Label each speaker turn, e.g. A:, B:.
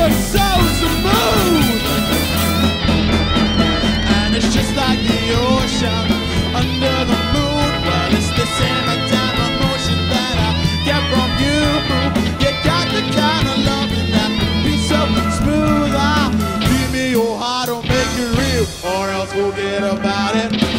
A: just sows the mood. And it's just like the ocean under the moon. Well, it's the same damn emotion that I get from you. You got the kind of love that can be so smooth. Ah, give me your heart, or make it real, or else we'll get about it.